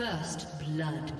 First blood.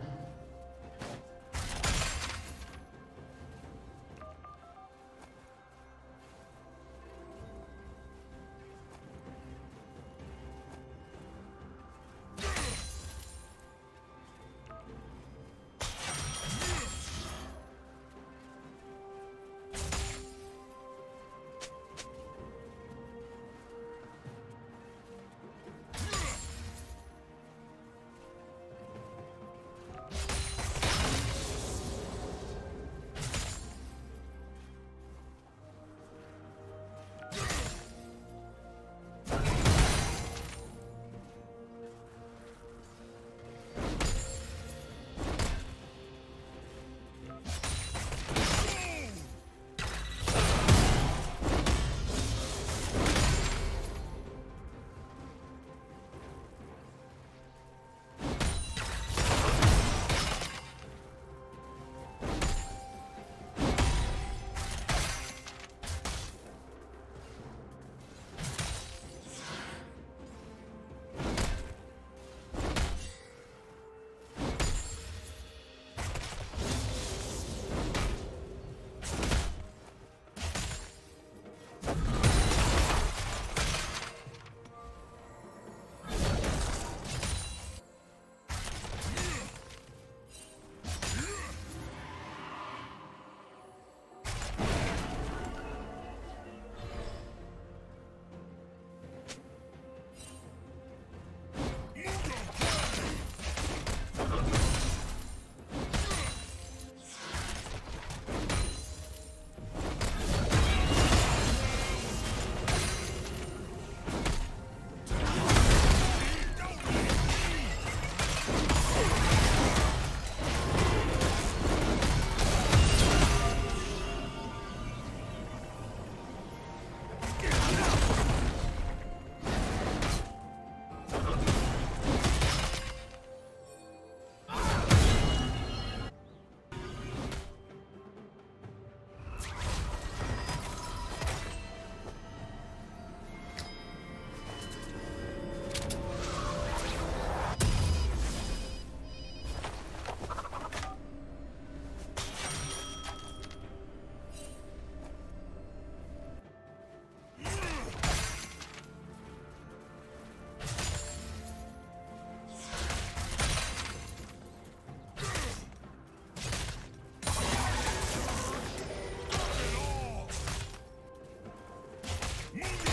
Move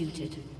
Executed.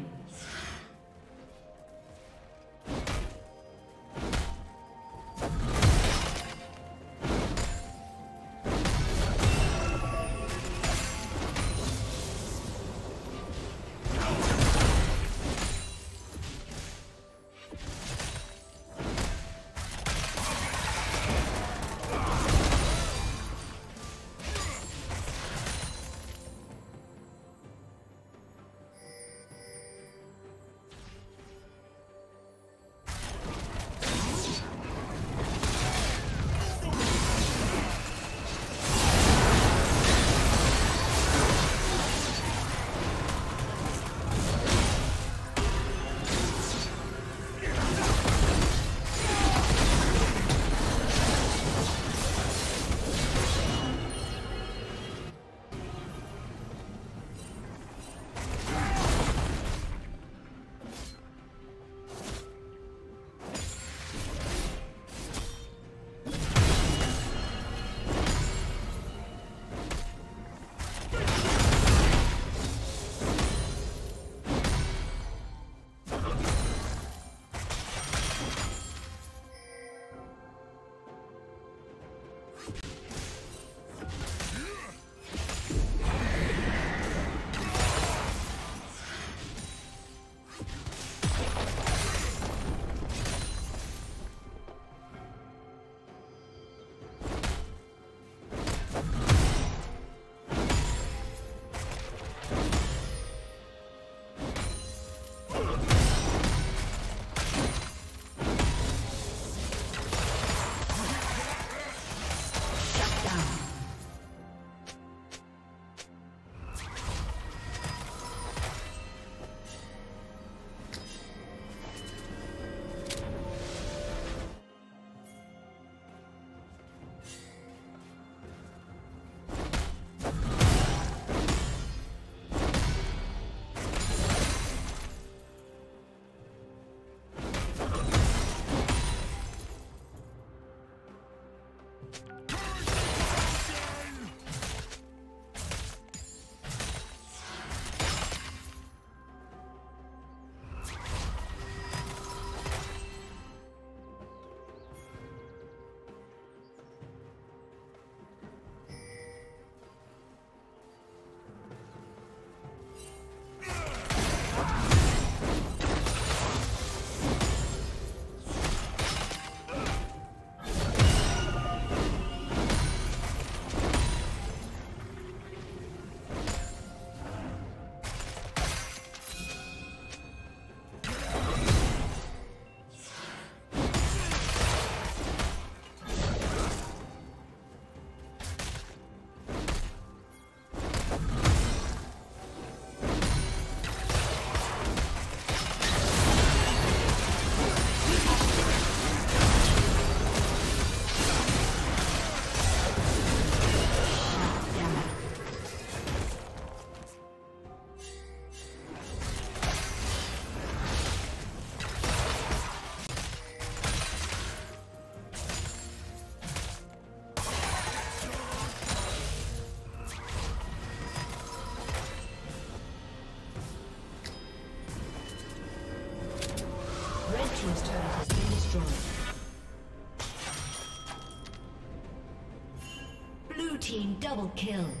Double kill.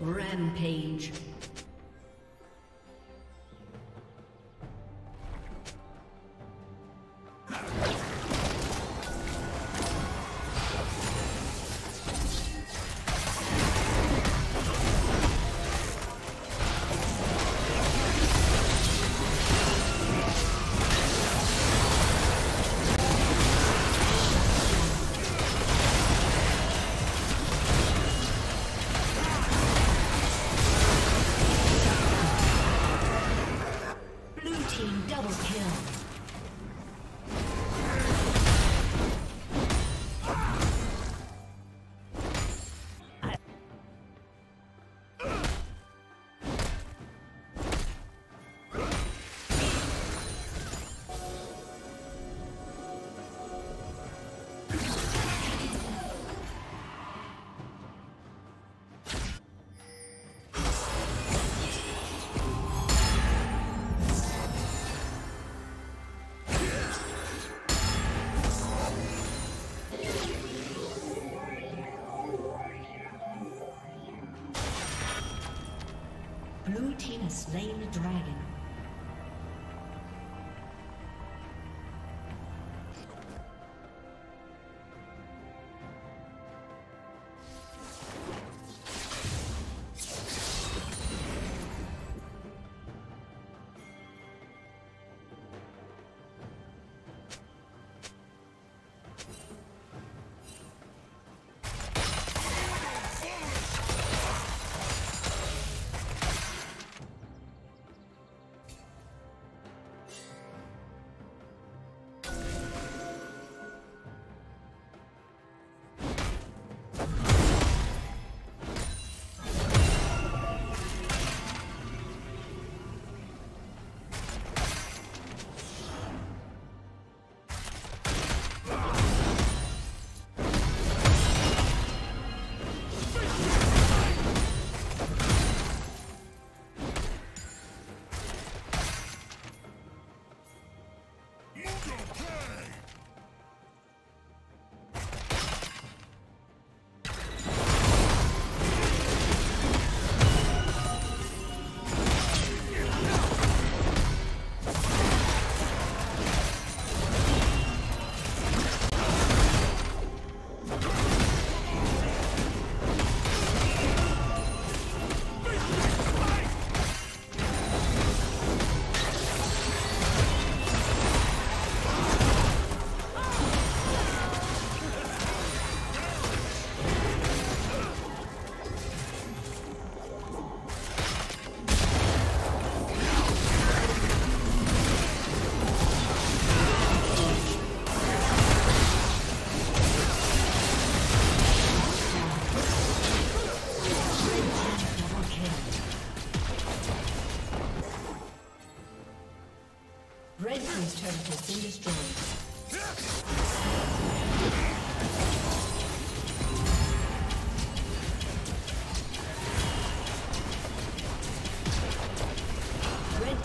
Rampage. slain the dragon.